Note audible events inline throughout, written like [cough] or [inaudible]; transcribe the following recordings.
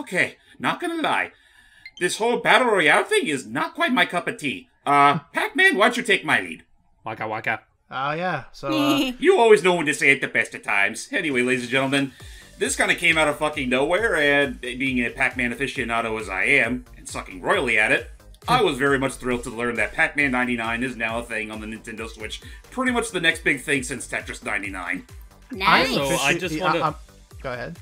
Okay, not gonna lie. This whole battle royale thing is not quite my cup of tea. Uh, Pac-Man, why don't you take my lead? Waka waka. Oh yeah. So uh, [laughs] You always know when to say it the best of times. Anyway, ladies and gentlemen, this kind of came out of fucking nowhere, and being a Pac-Man aficionado as I am, and sucking royally at it, I was very much thrilled to learn that Pac-Man 99 is now a thing on the Nintendo Switch. Pretty much the next big thing since Tetris 99. Nice. So I just wanna- I'm- go ahead.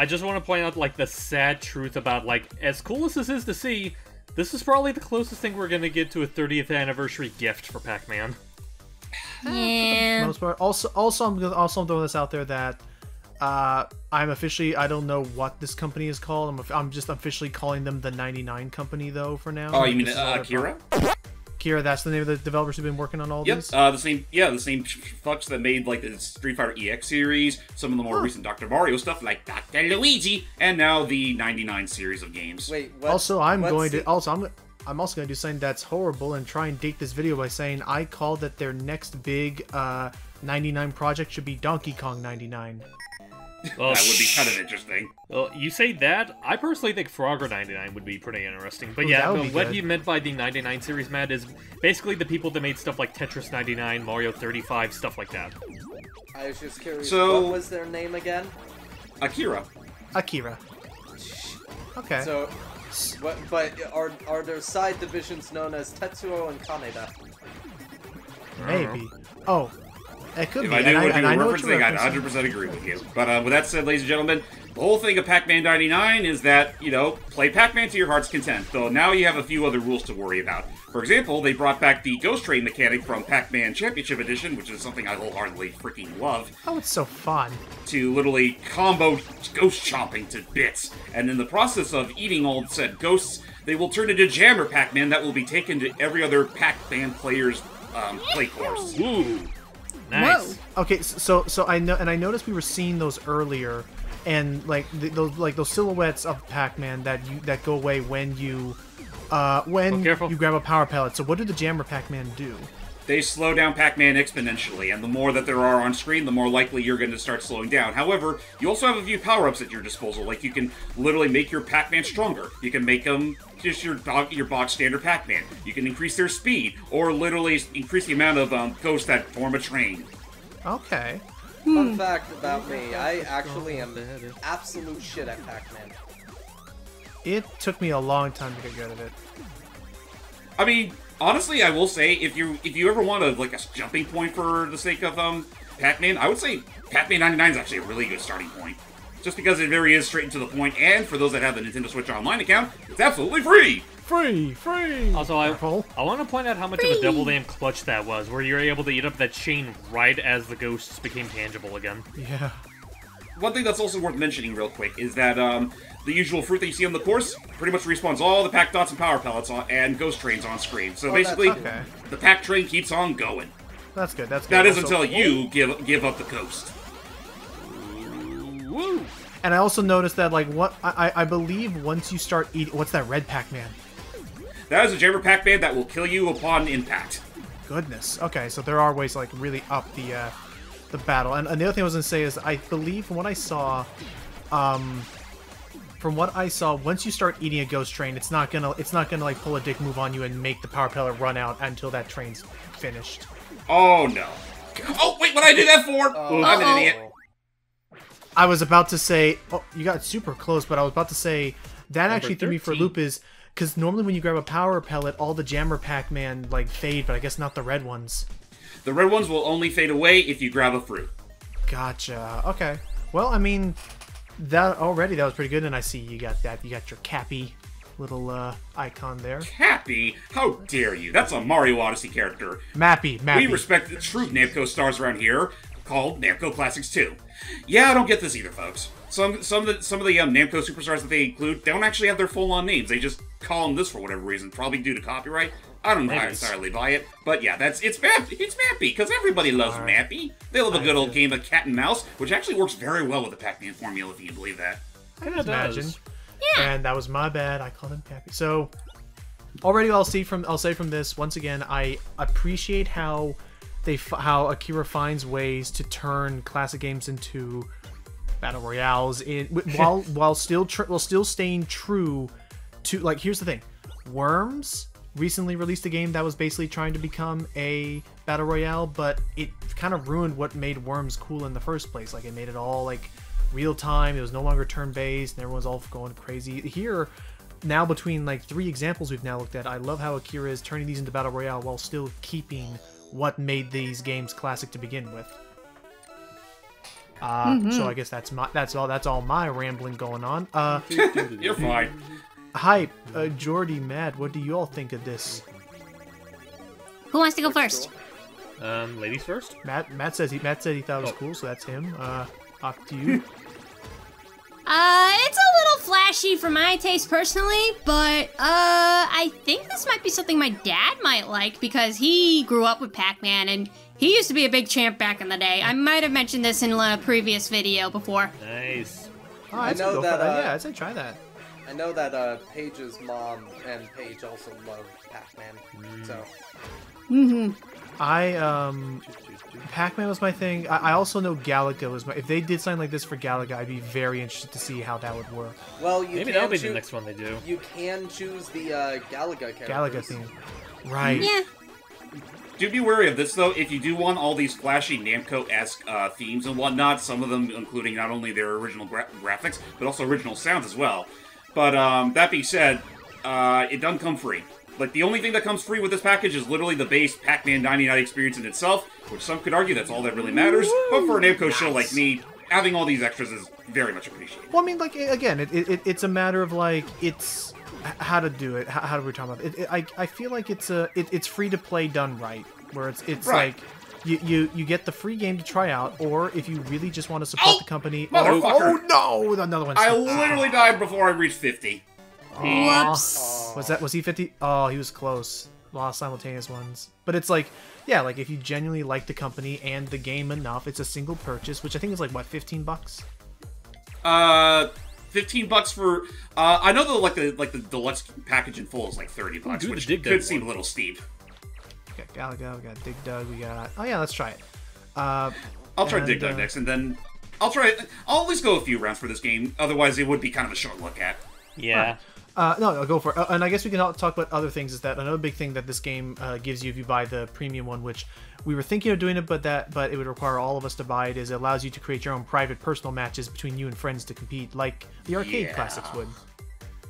I just want to point out like the sad truth about like as cool as this is to see, this is probably the closest thing we're gonna get to a 30th anniversary gift for Pac-Man. yeah. most part. Also, also, I'm gonna, also I'm throwing this out there that uh, I'm officially I don't know what this company is called. I'm, I'm just officially calling them the 99 Company though for now. Oh, you mean This uh, Akira? pro- Akira, that's the name of the developers who've been working on all Yep, these. uh, the same, yeah, the same fucks that made like the Street Fighter EX series, some of the more recent Dr. Mario stuff like Dr. Luigi, and now the 99 series of games. Wait, what? also, I'm what's going to also I'm I'm also going to do something that's horrible and try and date this video by saying I call that their next big uh 99 project should be Donkey Kong 99. Well, that would be kind of interesting. Well, you say that. I personally think Frogger 99 would be pretty interesting. But Ooh, yeah, that would but be what good. he meant by the 99 series, Matt, is basically the people that made stuff like Tetris 99, Mario 35, stuff like that. I was just curious. So- what was their name again? Akira. Akira. Okay. So, what? But are are there side divisions known as Tetsuo and Kaneda? Maybe. Oh, it could If be. I and knew what you and I were know what you're referencing, I'd 100% agree with you. But uh, with that said, ladies and gentlemen, the whole thing of Pac-Man 99 is that, you know, play Pac-Man to your heart's content. Though now you have a few other rules to worry about. For example, they brought back the Ghost Train mechanic from Pac-Man Championship Edition, which is something I wholeheartedly freaking love, Oh, it's so fun. to literally combo ghost chomping to bits. And in the process of eating all said ghosts, they will turn into Jammer Pac-Man that will be taken to every other Pac-Man player's um, play course. Ooh, nice. Okay, so so I know, and I noticed we were seeing those earlier, and like th those like those silhouettes of Pac-Man that you that go away when you uh when Oh, you grab a power pellet. So what do the Jammer Pac-Man do? They slow down Pac-Man exponentially, and the more that there are on screen, the more likely you're going to start slowing down. However, you also have a few power-ups at your disposal. Like you can literally make your Pac-Man stronger. You can make them just your dog, your box standard Pac-Man. You can increase their speed, or literally increase the amount of um, ghosts that form a train. Okay. Fun fact about me: I actually am absolute shit at Pac-Man. It took me a long time to get good at it. I mean, honestly, I will say if you if you ever want a like a jumping point for the sake of um Pac-Man, I would say Pac-Man 99 is actually a really good starting point. Just because it very is straight and to the point, and for those that have the Nintendo Switch Online account, it's absolutely free. Free, free. Also, I, I want to point out how much of a double damn clutch that was, where you're able to eat up that chain right as the ghosts became tangible again. Yeah. One thing that's also worth mentioning real quick is that um, the usual fruit that you see on the course pretty much respawns all the pack dots and power pellets on, and ghost trains on screen. So Oh, basically, okay. the pack train keeps on going. That's good. That's good. That is Also- until you give give up the ghost. Woo! And I also noticed that like what I I I believe once you start eating what's that red Pac-Man? That is a Jammer Pac-Man that will kill you upon impact. Goodness. Okay, so there are ways to like really up the uh, the battle. And, and the other thing I was gonna say is I believe from what I saw, um, from what I saw, once you start eating a ghost train, it's not gonna it's not gonna like pull a dick move on you and make the power pellet run out until that train's finished. Oh no. Oh wait, what did I do that for? Oh. I'm an idiot. I was about to say, oh, you got super close, but I was about to say that actually threw me for a loop is because normally when you grab a power pellet, all the Jammer Pac-Man like fade, but I guess not the red ones. The red ones will only fade away if you grab a fruit. Gotcha. Okay. Well, I mean, that already that was pretty good, and I see you got that. You got your Cappy little uh, icon there. cappy How dare you? That's a Mario Odyssey character. Mappy, Mappy. We respect the true Namco stars around here, called Namco Classics 2. Yeah, I don't get this either, folks. Some some of the some of the um, Namco superstars that they include don't actually have their full-on names. They just call them this for whatever reason, probably due to copyright. I don't Maybe. entirely buy it, but yeah, that's it's Mappy. It's Mappy because everybody loves Mappy. They love a good old game of cat and mouse, which actually works very well with the Pac-Man formula, if you can believe that. Kinda imagine. Yeah. And that was my bad. I called him Cappy. So already, I'll see from I'll say from this once again. I appreciate how they f- how Akira finds ways to turn classic games into battle royales in [laughs] while while still tr- while still staying true to like here's the thing worms recently released a game that was basically trying to become a battle royale but it kind of ruined what made worms cool in the first place like it made it all like real time it was no longer turn based and everyone's all going crazy here now between like three examples we've now looked at i love how akira is turning these into battle royale while still keeping what made these games classic to begin with uh, so I guess that's my that's all that's all my rambling going on. Uh, [laughs] You're fine. [laughs] hype, uh, Jordy, Matt, what do you all think of this? Who wants to go first? Um, ladies first. Matt Matt says he Matt said he thought it was Oh. cool, so that's him. Uh, off to you. [laughs] Uh, it's a little flashy for my taste personally, but uh, I think this might be something my dad might like because he grew up with Pac-Man and he used to be a big champ back in the day. I might have mentioned this in a previous video before. Nice. Oh, I'd know that, that. uh, yeah, I'd say try that. I know that uh, Paige's mom and Paige also love Pac-Man, so Mm-hmm. I um, Pac-Man was my thing. I, I also know Galaga was my. If they did something like this for Galaga, I'd be very interested to see how that would work. well you Maybe can that'll be the next one they do. You can choose the uh, Galaga characters. Galaga theme, right? Yeah. Do be wary of this though. If you do want all these flashy Namco-esque uh, themes and whatnot, some of them including not only their original gra- graphics but also original sounds as well. But um, that being said, uh, it doesn't come free. Like the only thing that comes free with this package is literally the base Pac-Man 99 experience in itself, which some could argue that's all that really matters. But for a Namco show like me, having all these extras is very much appreciated. Well, I mean, like again, it, it, it's a matter of like it's how to do it. How, how do we talk about it? it, it I, I feel like it's a it, it's free to play done right, where it's it's Right. like. You, you, you get the free game to try out, or if you really just want to support Oh, the company. motherfucker. Oh no, another one. I literally died before I reached 50. Whoops. Was that was he fifty? Oh, he was close. Lost simultaneous ones, but it's like, yeah, like if you genuinely like the company and the game enough, it's a single purchase, which I think is like what fifteen bucks. Uh, fifteen bucks for. Uh, I know the like the like the deluxe package in full is like thirty bucks, do the which could seem one. a little steep. We got Galaga, we got Dig Dug, we got. Oh yeah, let's try it. Uh, I'll try And, Dig Dug uh, next, and then I'll try. I'll at least go a few rounds for this game. Otherwise, it would be kind of a short look at. Yeah. Uh, no, no, go for it. Uh, and I guess we can talk talk about other things. Is that another big thing that this game uh, gives you if you buy the premium one, which we were thinking of doing it, but that but it would require all of us to buy it. Is it allows you to create your own private personal matches between you and friends to compete, like the arcade Yeah. classics would.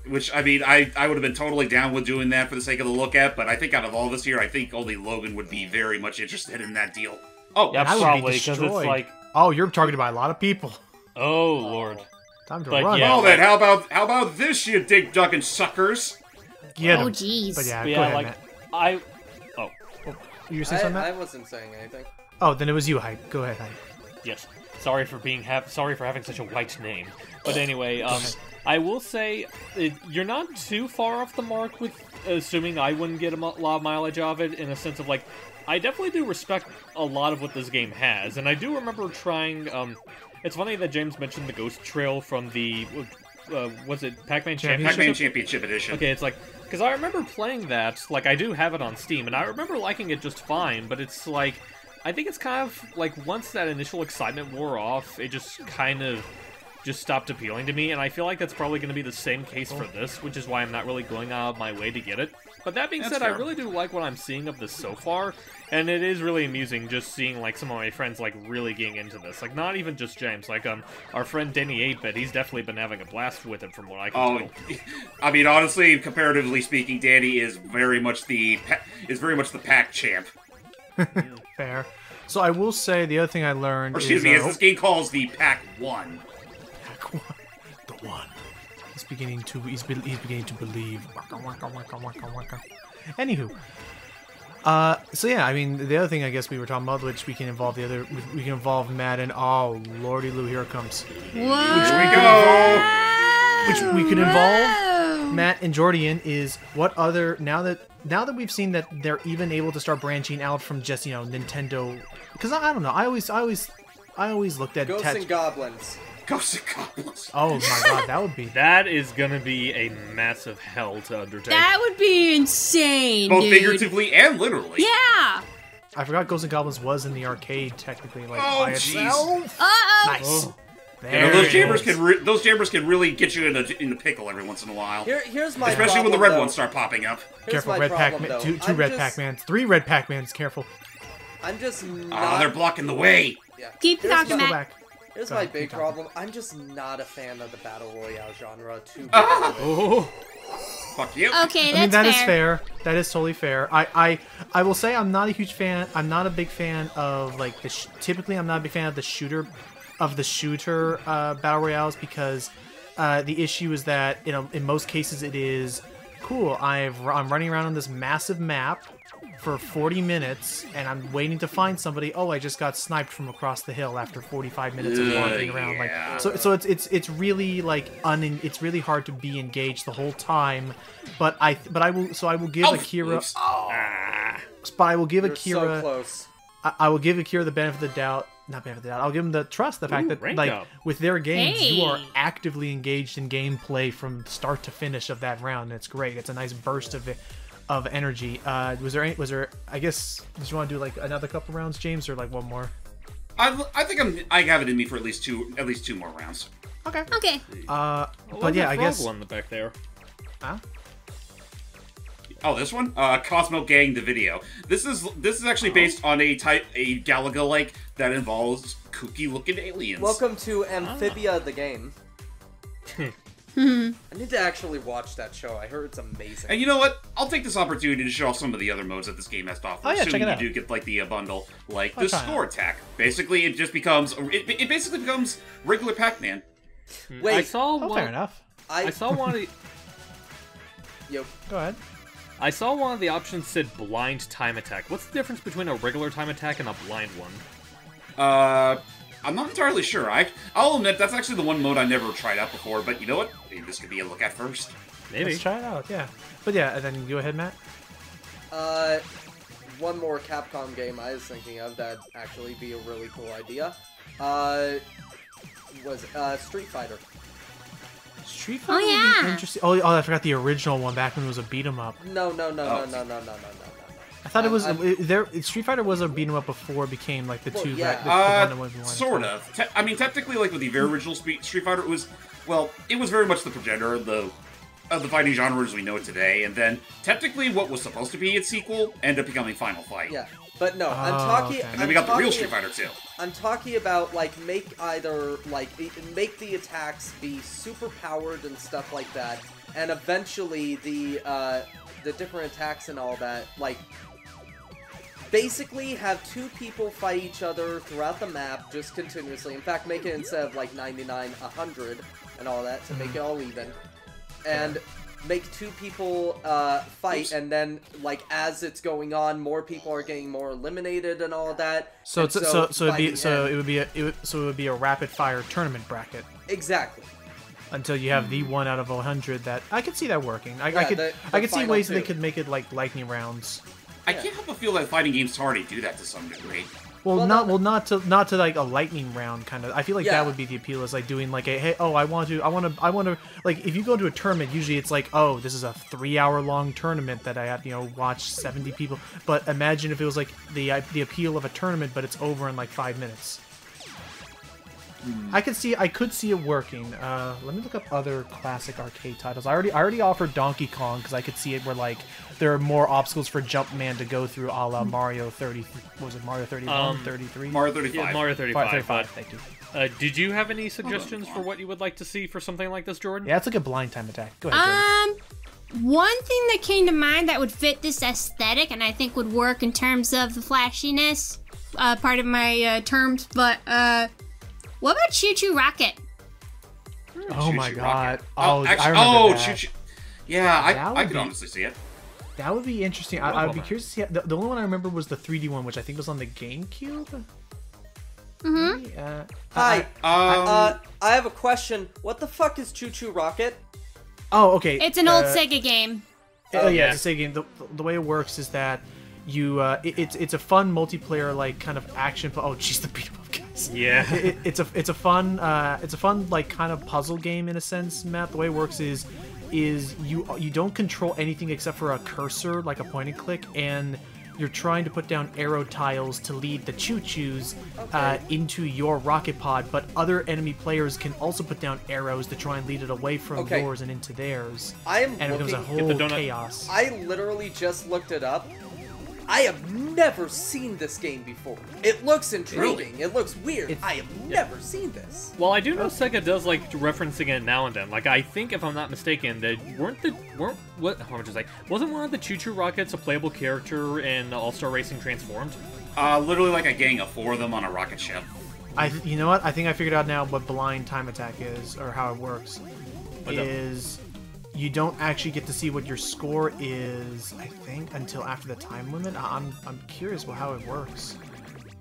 Which I mean, I I would have been totally down with doing that for the sake of the look at. But I think out of all of us here, I think only Logan would be very much interested in that deal. Oh, Yeah, I would be probably because it's like, Oh, you're targeted by a lot of people. oh lord. Time to But run. yeah, well then, how about how about this, you Dig Duggin suckers? Get Oh, 'em. jeez. But yeah, But go yeah, ahead, like Matt. I. Oh, oh You were I, saying something, I wasn't saying anything. Oh, then it was you, Hype. Go ahead, Hype. yes. Sorry for being ha- sorry for having such a white name. But anyway, um, I will say it, you're not too far off the mark with assuming I wouldn't get a lot of mileage of it in a sense of like I definitely do respect a lot of what this game has, and I do remember trying. Um, it's funny that James mentioned the Ghost Trail from the uh, was it Pac-Man Championship? Pac-Man Championship? Championship Edition. Okay, it's like because I remember playing that. Like I do have it on Steam, and I remember liking it just fine. But it's like I think it's kind of like once that initial excitement wore off, it just kind of just stopped appealing to me. And I feel like that's probably going to be the same case for this, which is why I'm not really going out of my way to get it. But that being That's said, I really do like what I'm seeing of this so far, and it is really amusing just seeing like some of my friends like really getting into this. Like not even just James, like um our friend Denny 8-bit, he's definitely been having a blast with it from what I can Oh, tell. [laughs] I mean, honestly, comparatively speaking, Danny is very much the pa- is very much the pack champ. [laughs] Fair. So I will say the other thing I learned Or excuse is me, uh, as this game calls the pack one. Pac one. He's beginning to he's, be, he's beginning to believe. Waka, waka, waka, waka, waka. Anywho, uh, so yeah, I mean the other thing I guess we were talking about, which we can involve the other, we- we can involve Madden. Oh lordy, Lou, here it comes. Whoa. Here we go. Which we could involve Whoa. Matt and Jordian is what other now that now that we've seen that they're even able to start branching out from just you know Nintendo because I, I don't know I always I always I always looked at Ghosts Tet- and Goblins. Ghosts and Goblins. oh my god that would be That is gonna be a massive hell to undertake. That would be insane, Both dude. figuratively and literally. Yeah. I forgot Ghosts and Goblins was in the arcade technically like Oh, by jeez. itself. Uh oh. Nice. Oh. You know, those it chambers is. can re- those chambers can really get you in a in a pickle every once in a while, Here, here's my especially when the red problem, ones start popping up. Here's Careful, red problem, Pac-Man. Two, two I'm red just- Pac-Mans. Three red Pac-Mans. Careful. I'm just not. Ah, they're blocking the way. yeah. Keep Here's talking, my- Go back. Here's Go my ahead, big keep talking. problem. I'm just not a fan of the battle royale genre. Too. Ah! Oh, Fuck you. Okay, that's I mean that is fair. fair. That is totally fair. I, I I will say I'm not a huge fan. I'm not a big fan of like the. Sh- typically, I'm not a big fan of the shooter, of the shooter uh, battle royales because uh, the issue is that you know in most cases it is cool. I've I'm running around on this massive map for 40 minutes and I'm waiting to find somebody. Oh, I just got sniped from across the hill after 45 minutes of wandering around. yeah. Like so, so it's it's it's really like un. It's really hard to be engaged the whole time. But I but I will so I will give Oh, Akira. oops. Ah. But I will give You're so Akira. close. I, I will give Akira the benefit of the doubt. Not benefit of the doubt. I'll give him the trust. The fact Ooh, that like up. with their games, you are actively engaged in gameplay from start to finish of that round. And it's great. It's a nice burst of of energy. Uh, was there any? Was there? I guess. Did you want to do like another couple rounds, James, or like one more? I, I think I'm I have it in me for at least two at least two more rounds. Okay. Okay. Uh, what but yeah, I frog guess. one in the back there. Huh? Oh, this one, uh, Cosmo Gang the video. This is this is actually based on a type a Galaga like that involves kooky looking aliens. Welcome to Amphibia the game. [laughs] I need to actually watch that show. I heard it's amazing. And you know what? I'll take this opportunity to show off some of the other modes that this game has to offer. Oh, yeah, check assuming it out. you do get like the uh, bundle, like I'll the try it score attack. Basically, it just becomes it, it basically becomes regular Pac-Man. Wait, I saw Oh, one. fair enough. I, I saw one. Of the, [laughs] Yo, Go ahead. I saw one of the options said blind time attack. What's the difference between a regular time attack and a blind one? Uh, I'm not entirely sure. I I'll admit that's actually the one mode I never tried out before. But you know what? Maybe this could be a look at first. Maybe. Let's try it out. Yeah. But yeah, and then go ahead, Matt. uh, one more Capcom game I was thinking of that actually be a really cool idea. Uh, was uh Street Fighter. Street Fighter. would be yeah. Interesting. Oh, oh, I forgot the original one back when it was a beat 'em up. No, no, no, Oh. no, no, no, no, no, no, no. I thought it I'm- was I'm- it, there. Street Fighter was a beat 'em up before it became like the Well, two. yeah. that- the, the one that Uh, one sort of. Te- I mean, technically, like with the very original Spe- Street Fighter, it was well, it was very much the progenitor of the of the fighting genre as we know it today. And then technically, what was supposed to be its sequel ended up becoming Final Fight. Yeah, but no, I'm Oh, talking. okay. And then we got the real Street Fighter too. I'm talking about like make either like make the attacks be super powered and stuff like that, and eventually the uh, the different attacks and all that like basically have two people fight each other throughout the map just continuously. In fact, make it instead of like 99, 100 and all that to make it all even, and make two people uh, fight, Oops. and then like as it's going on, more people are getting more eliminated and all that. So and it's, so so it'd be so end- it would be a it would, so it would be a rapid fire tournament bracket exactly. until you have the one out of a hundred that I could see that working. I, I could the- I could see final ways that they could make it like lightning rounds. I can't help but feel that fighting games already do that to some degree. Well, Well, not no- well not to not to like a lightning round kind of. I feel like Yeah. that would be the appeal is like doing like a hey oh I want to I want to I want to like if you go to a tournament usually it's like oh this is a three hour long tournament that I have you know watch seventy people. But imagine if it was like the uh, the appeal of a tournament but it's over in like five minutes. I could see I could see it working. Uh, let me look up other classic arcade titles. I already I already offered Donkey Kong because I could see it where like there are more obstacles for Jumpman to go through, a la Mario 30. Was it Mario 31, Um, 33? Mario 35. Yeah, Mario 35. 35. but, Thank you. uh, did you have any suggestions for what you would like to see for something like this, Jordan? Yeah, it's like a blind time attack. Go ahead. Jordan. Um, one thing that came to mind that would fit this aesthetic and I think would work in terms of the flashiness, uh, part of my uh, terms, but uh, what about ChuChu Rocket? oh Choo my god. Rocket. Oh, actually, I oh, that. Choo Choo. Yeah, I, I could be- honestly see it. That would be interesting. I, Love I'd be curious to see. How, the, the only one I remember was the 3D one, which I think was on the GameCube. Mm-hmm. Maybe? Uh, Hi. I- Um, Uh, I have a question. What the fuck is ChuChu Rocket? oh, okay. It's an old uh, Sega game. Oh yeah, yeah. it's a Sega game. The, the way it works is that you uh, it, it's it's a fun multiplayer like kind of action. Oh jeez, the beat 'em up guys. Yeah. It, it's a it's a fun uh, it's a fun like kind of puzzle game in a sense. Matt, the way it works is is you you don't control anything except for a cursor like a point and click and you're trying to put down arrow tiles to lead the choo-choos uh, into your rocket pod, but other enemy players can also put down arrows to try and lead it away from Okay. yours and into theirs. I am And it becomes a looking. Get the whole chaos. I literally just looked it up. I have never seen this game before. It looks intriguing. It looks weird. It's- I have never seen this. Well, I do know Sega does like referencing it now and then. Like I think, if I'm not mistaken, that weren't the weren't what how much is like wasn't one of the Choo Choo Rockets a playable character in All Star Racing Transformed? Uh, literally like a gang of four of them on a rocket ship. I, you know what? I think I figured out now what blind time attack is, or how it works. What's up? is you don't actually get to see what your score is. I think until after the time limit. I'm I'm curious what how it works.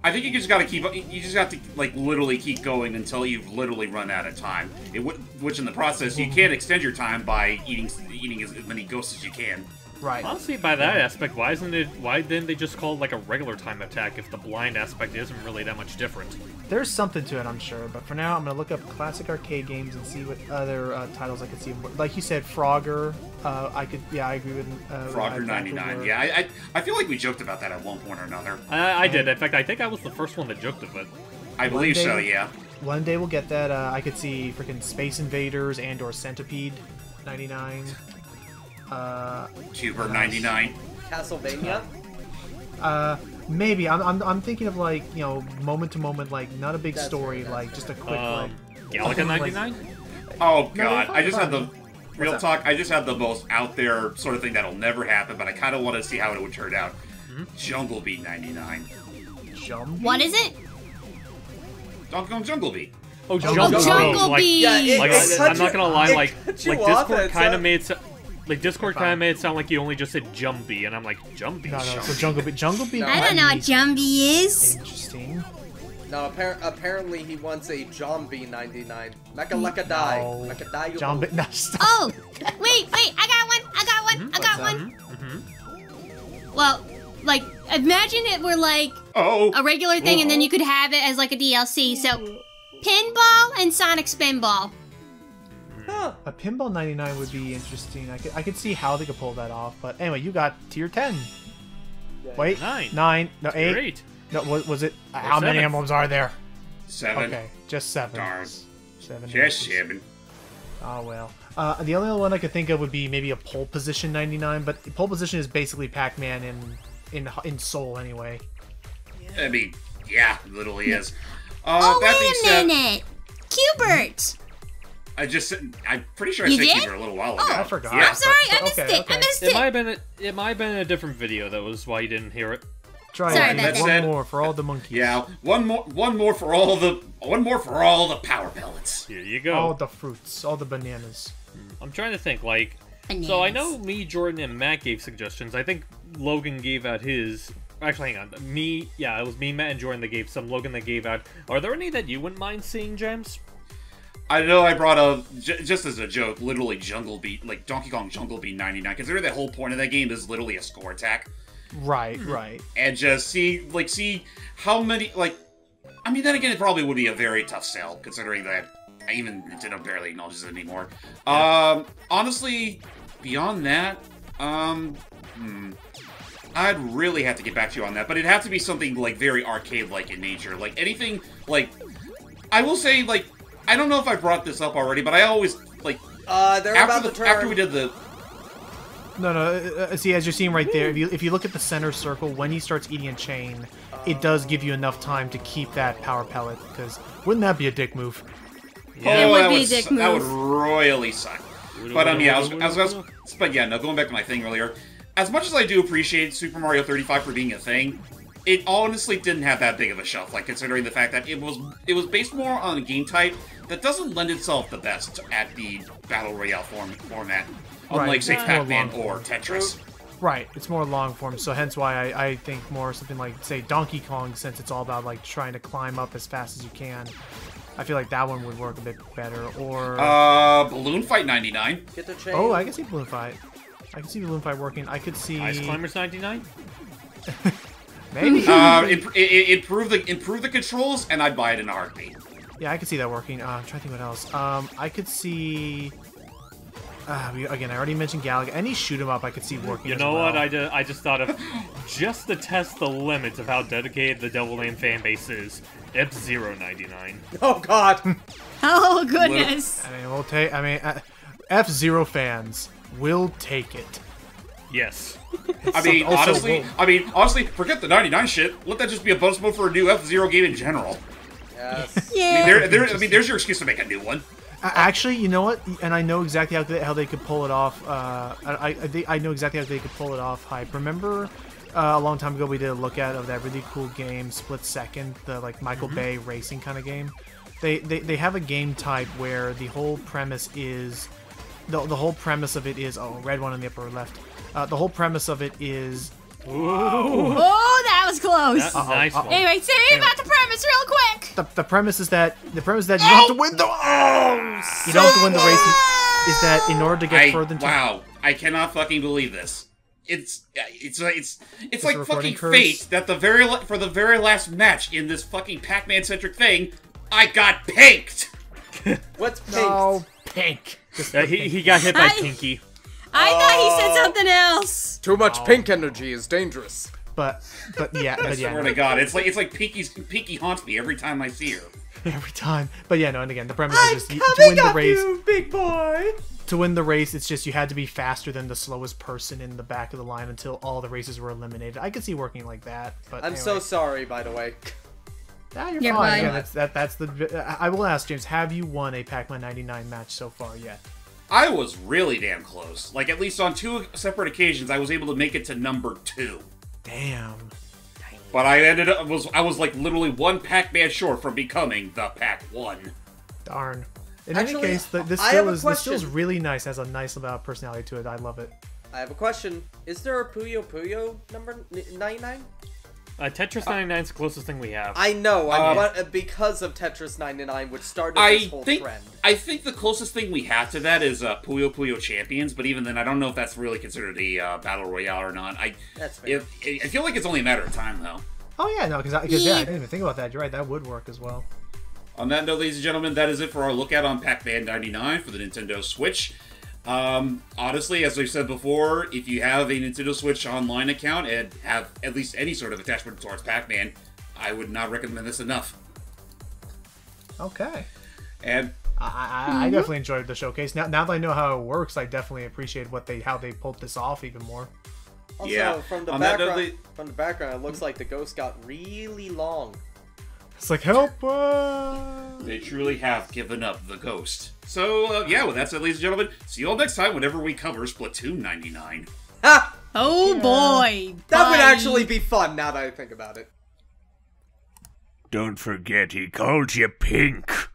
I think you just gotta keep. You just have to like literally keep going until you've literally run out of time. It, which in the process you hmm. can't extend your time by eating eating as many ghosts as you can. Right. Honestly, by that aspect, why isn't it? Why didn't they just call it like a regular time attack if the blind aspect isn't really that much different? There's something to it, I'm sure. But for now, I'm gonna look up classic arcade games and see what other uh, titles I could see. Like you said, Frogger. Uh, I could. Yeah, I agree with. Uh, Frogger that ninety exactly nine. where- Yeah, I, I I feel like we joked about that at one point or another. I, I did. In fact, I think I was the first one that joked of it. I believe day- so. Yeah. One day we'll get that. Uh, I could see freaking Space Invaders and or Centipede, 99. Uh, Tuber ninety nine. Castlevania. uh, maybe I'm, I'm, I'm thinking of like you know moment to moment, like not a big That's story, fair, that's like just a quick Um, like. Galaga ninety nine. Oh god, fine, I just had the real talk. I just had the most out there sort of thing that'll never happen, but I kind of want to see how it would turn out. Mm-hmm. Jungle Beat ninety nine. Jump. What is it? Donkey Kong Jungle Beat. Oh, Jungle Jungle, Beat. Jungle like, Beat. Yeah, it- Like, it I, cut I'm not gonna lie, like, like off Discord kind of made so, like Discord kind Fine. of made it sound like you only just said Jumpy, and I'm like Jumpy. No, no. So Jungle Beat. Jungle Beat. I don't know what might Jumbie is. Interesting. No, appar- apparently he wants a Zombie 99. Mecha Lecca Die. No. Mecha Die. you John. [laughs] No, stop. Oh, wait, wait, I got one, I got one, hmm? I got What's one. Hmm? Hmm? Well, like, imagine it were like Oh. a regular thing and then you oh. could have it as like a DLC. So, pinball and Sonic Spinball. Huh. [laughs] A pinball 99 would be interesting. I could, I could see how they could pull that off. But anyway, you got tier 10. Wait, Nine. nine, no eight. Great. No, was, was it? how many emblems are there? Seven. Okay, just seven. Darn. Seven. Just inches. seven. Oh well. Uh, the only one I could think of would be maybe a pole position 99, but pole position is basically Pac-Man in in in Soul anyway. I mean, yeah, literally is. Uh, Oh, wait a minute. Q*bert. I just I'm pretty sure I You said did? These are a little while oh. ago. Oh, I forgot. Yeah. I'm sorry, I missed Okay, it. okay. I missed It it. might have been a, it might have been a different video. That was why you didn't hear it. Try Sorry it. about one that. more for all the monkeys. Yeah, one more, one more for all the, one more for all the power pellets. Here you go. All the fruits, all the bananas. Hmm. I'm trying to think. Like, so I know me, Jordan, and Matt gave suggestions. I think Logan gave out his. Actually, hang on. Me, yeah, it was me, Matt, and Jordan that gave some. Logan that gave out. Are there any that you wouldn't mind seeing, James? I know I brought a j- just as a joke, literally Jungle Beat, like Donkey Kong Jungle Beat 99. Consider the whole point of that game is literally a score attack, Right, right. and just see, like, see how many, like, I mean, then again, it probably would be a very tough sell considering that I even Nintendo barely acknowledges it anymore. Um, honestly, beyond that, um, hmm, I'd really have to get back to you on that, but it'd have to be something like very arcade-like in nature, like anything like. I will say, like, I don't know if I brought this up already, but I always like Uh, they're about after to the turn. after we did the No, no. uh, uh, see, as you're seeing right there, if you if you look at the center circle, when he starts eating a chain, it does give you enough time to keep that power pellet. Because wouldn't that be a dick move? Yeah. oh, would that be a would dick su- that would royally suck. But um, yeah, I was, I was, I was, but yeah, no, going back to my thing earlier. As much as I do appreciate Super Mario 35 for being a thing, it honestly didn't have that big of a shelf. Like considering the fact that it was, it was based more on a game type that doesn't lend itself the best at the battle royale form format, unlike Right, say it's Pac-Man or. Tetris. Right. It's more long form, so hence why I, I think more something like say Donkey Kong, since it's all about like trying to climb up as fast as you can. I feel like that one would work a bit better. Or Uh, Balloon Fight 99. Get the chain. oh, I can see Balloon Fight. I can see Balloon Fight working. I could see Ice Climbers 99? [laughs] maybe. Uh, imp- i- i- improve the improve the controls, and I'd buy it in a heartbeat. Yeah, I could see that working. Uh, I'm trying to think what else. Um, I could see. uh, we- again, I already mentioned Galaga. Any shoot 'em up, I could see working. You know well. what? I just, I just thought of just to test the limits of how dedicated the Devil Name fan base is. F Zero ninety nine. [laughs] Oh God. Oh goodness. I mean, we'll take. I mean, uh, F Zero fans will take it. Yes. [laughs] I mean, honestly, whoa. I mean, honestly, forget the 99 shit. Let that just be a bonus mode for a new F Zero game in general. Yes. [laughs] I Yeah. mean, there, there, I mean, there's your excuse to make a new one. Actually, you know what? And I know exactly how they, how they could pull it off. Uh, I I, they, I know exactly how they could pull it off. Hype. Remember, uh, a long time ago we did a look at of that really cool game, Split Second, the like Michael Bay racing kind of game. They, they they have a game type where the whole premise is, the the whole premise of it is oh red one in the upper left. Uh, the whole premise of it is Oh, that was close. That's a nice one. Anyway, say about the premise real quick. the, the premise is that the premise is that you don't have to win the oh, you don't have to win the race. Is that in order to get I, further into wow, I cannot fucking believe this. It's it's it's it's like fucking curse? fate that the very for the very last match in this fucking Pac-Man centric thing, I got pinked. [laughs] What's pink? no pink. Just Uh, he, pink. he got hit by I- Pinky. I thought he said something else. Too much pink energy is dangerous. But but yeah, [laughs] I but yeah, swear no, to God, it's like it's like Pinky's Pinky haunts me every time I see her. [laughs] every time. But yeah, no, and again, the premise is just you, to win the race. big boy. To win the race, it's just you had to be faster than the slowest person in the back of the line until all the races were eliminated. I could see working like that, but I'm anyway. so sorry, by the way. Ah, you're You're fine. fine. Yeah, that's that. That's the. I I will ask James. Have you won a Pac-Man '99 match so far yet? I was really damn close. Like at least on two separate occasions, I was able to make it to number two. Damn. But I ended up was I was like literally one Pac-Man short from becoming the Pac One. Darn. In Actually, any case, the, this I still is this still is really nice. Has a nice about personality to it. I love it. I have a question. Is there a Puyo Puyo number 99? Uh, Tetris 99 is the closest thing we have. I know, I Um, but uh, because of Tetris 99, which started I this whole think trend. I think the closest thing we have to that is uh, Puyo Puyo Champions, but even then, I don't know if that's really considered a uh, battle royale or not. I That's fair. if, I feel like it's only a matter of time though. Oh yeah, no, because because yeah, I didn't even think about that. You're right. That would work as well. On that note, ladies and gentlemen, that is it for our look at on Pac-Man 99 for the Nintendo Switch. Um, honestly, as we've said before, if you have a Nintendo Switch online account and have at least any sort of attachment towards Pac-Man, I would not recommend this enough. Okay. And I, I, I definitely enjoyed the showcase. Now, now that I know how it works, I definitely appreciate what they how they pulled this off even more. Also, yeah, from the on background, they- from the background, it looks like the ghost got really long. It's like help. Uh... they truly have given up the ghost. So, uh, yeah, with that said, ladies and gentlemen, see you all next time whenever we cover Splatoon 99. Ha! Oh boy. That would actually be fun now that I think about it. Don't forget he called you pink.